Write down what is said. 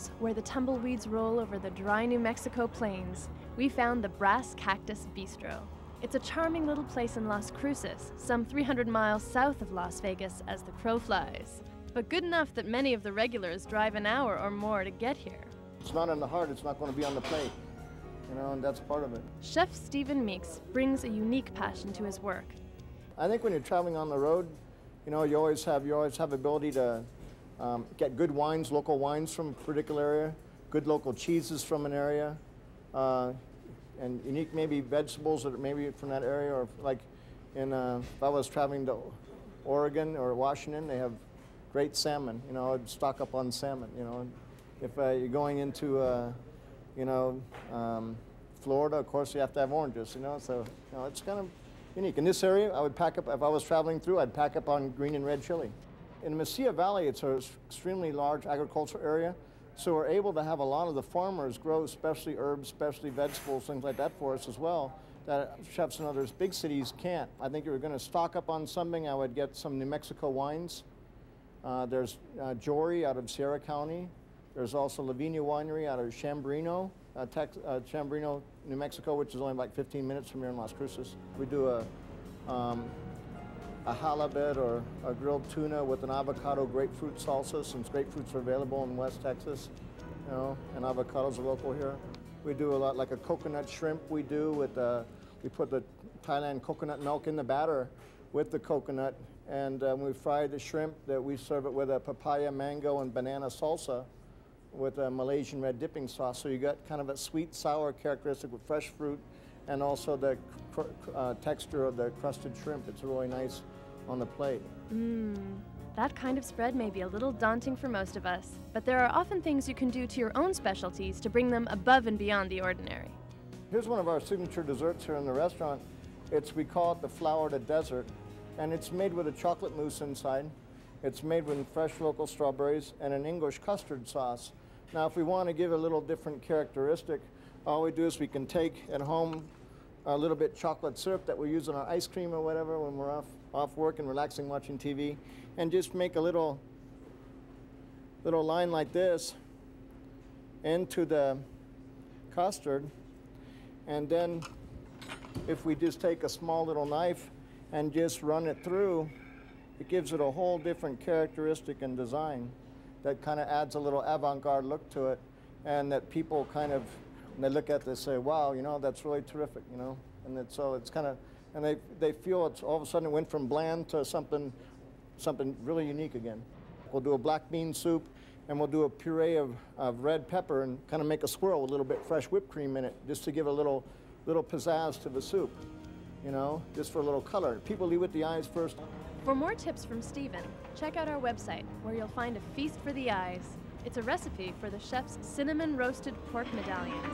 mountains, where the tumbleweeds roll over the dry New Mexico plains, we found the Brass Cactus Bistro. It's a charming little place in Las Cruces, some 300 miles south of Las Vegas as the crow flies. But good enough that many of the regulars drive an hour or more to get here. It's not in the heart, it's not going to be on the plate. You know, and that's part of it. Chef Stephen Meeks brings a unique passion to his work. I think when you're traveling on the road, you know, you always have you always have ability to um, get good wines, local wines from a particular area, good local cheeses from an area, uh, and unique maybe vegetables that are maybe from that area, or like in uh, if I was traveling to Oregon or Washington, they have great salmon. You know, I'd stock up on salmon. You know, if uh, you're going into uh, you know um, Florida, of course you have to have oranges. You know, so you know, it's kind of unique. In this area, I would pack up if I was traveling through. I'd pack up on green and red chili. In Mesilla Valley, it's an extremely large agricultural area. So we're able to have a lot of the farmers grow specialty herbs, specialty vegetables, things like that for us as well that chefs in other big cities can't. I think if you're going to stock up on something, I would get some New Mexico wines. Uh, there's uh, Jory out of Sierra County. There's also La Viña Winery out of Chamberino, uh, Tex- uh, Chamberino, New Mexico, which is only like 15 minutes from here in Las Cruces. We do a, um, a halibut or a grilled tuna with an avocado grapefruit salsa, since grapefruits are available in West Texas, you know, and avocados are local here. We do a lot like a coconut shrimp we do with, uh, we put the Thailand coconut milk in the batter with the coconut, and um, we fry the shrimp that we serve it with a papaya, mango, and banana salsa with a Malaysian red dipping sauce. So you got kind of a sweet, sour characteristic with fresh fruit and also the uh, texture of the crusted shrimp. It's really nice on the plate. Mmm. That kind of spread may be a little daunting for most of us, but there are often things you can do to your own specialties to bring them above and beyond the ordinary. Here's one of our signature desserts here in the restaurant. It's, we call it the flower to dessert, and it's made with a chocolate mousse inside. It's made with fresh local strawberries and an English custard sauce. Now, if we want to give a little different characteristic, all we do is we can take at home a little bit chocolate syrup that we use in our ice cream or whatever when we're off, off work and relaxing watching TV, and just make a little, little line like this into the custard. And then if we just take a small little knife and just run it through, it gives it a whole different characteristic and design that kind of adds a little avant-garde look to it and that people kind of when they look at this say wow you know that's really terrific you know? And that, so it's kind of and they, they feel it's all of a sudden it went from bland to something something really unique again. We'll do a black bean soup and we'll do a puree of, of red pepper and kind of make a swirl with a little bit fresh whipped cream in it just to give a little little pizzazz to the soup you know? Just for a little color. People lead with the eyes first. For more tips from Stephen, check out our website where you'll find a feast for the eyes. It's a recipe for the chef's cinnamon roasted pork medallions.